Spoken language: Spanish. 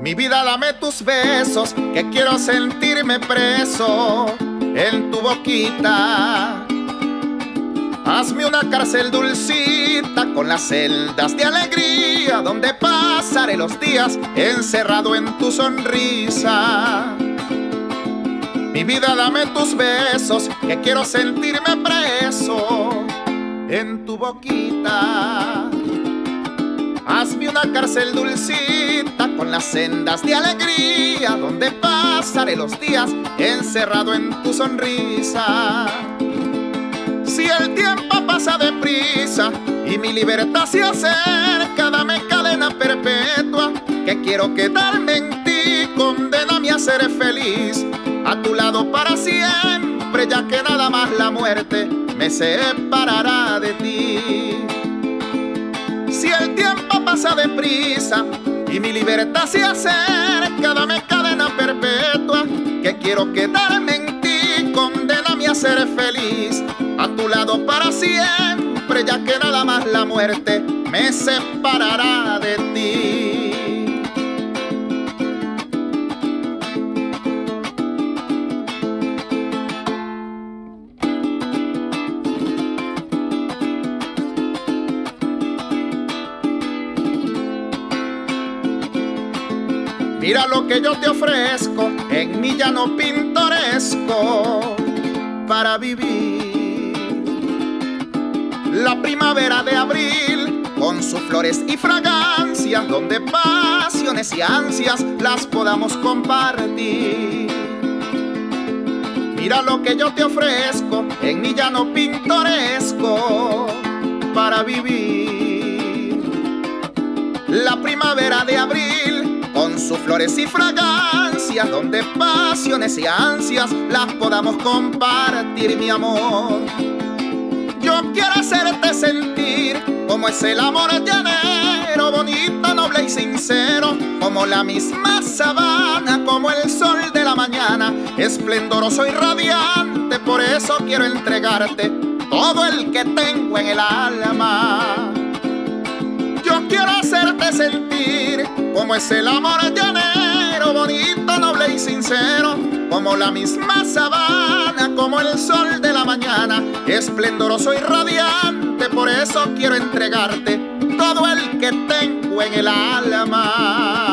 Mi vida dame tus besos, que quiero sentirme preso en tu boquita. Hazme una cárcel dulcita con las celdas de alegría donde pasaré los días encerrado en tu sonrisa. Mi vida dame tus besos, que quiero sentirme preso en tu boquita. Una cárcel dulcita con las sendas de alegría donde pasaré los días encerrado en tu sonrisa. Si el tiempo pasa deprisa y mi libertad se acerca, dame cadena perpetua, que quiero quedarme en ti, condename a ser feliz, a tu lado para siempre, ya que nada más la muerte me separará de ti. Si el tiempo pasa deprisa y mi libertad se acerca, dame cadena perpetua, que quiero quedarme en ti, condename a ser feliz a tu lado para siempre, ya que nada más la muerte me separará de ti. Mira lo que yo te ofrezco en mi llano pintoresco para vivir la primavera de abril, con sus flores y fragancias, donde pasiones y ansias las podamos compartir. Mira lo que yo te ofrezco en mi llano pintoresco para vivir. La primavera de abril, sus flores y fragancias, donde pasiones y ansias las podamos compartir, mi amor. Yo quiero hacerte sentir como es el amor llanero, bonito, noble y sincero, como la misma sabana, como el sol de la mañana, esplendoroso y radiante, por eso quiero entregarte todo el que tengo en el alma. Hacerte sentir como es el amor llanero, bonito, noble y sincero, como la misma sabana, como el sol de la mañana, esplendoroso y radiante, por eso quiero entregarte todo el que tengo en el alma.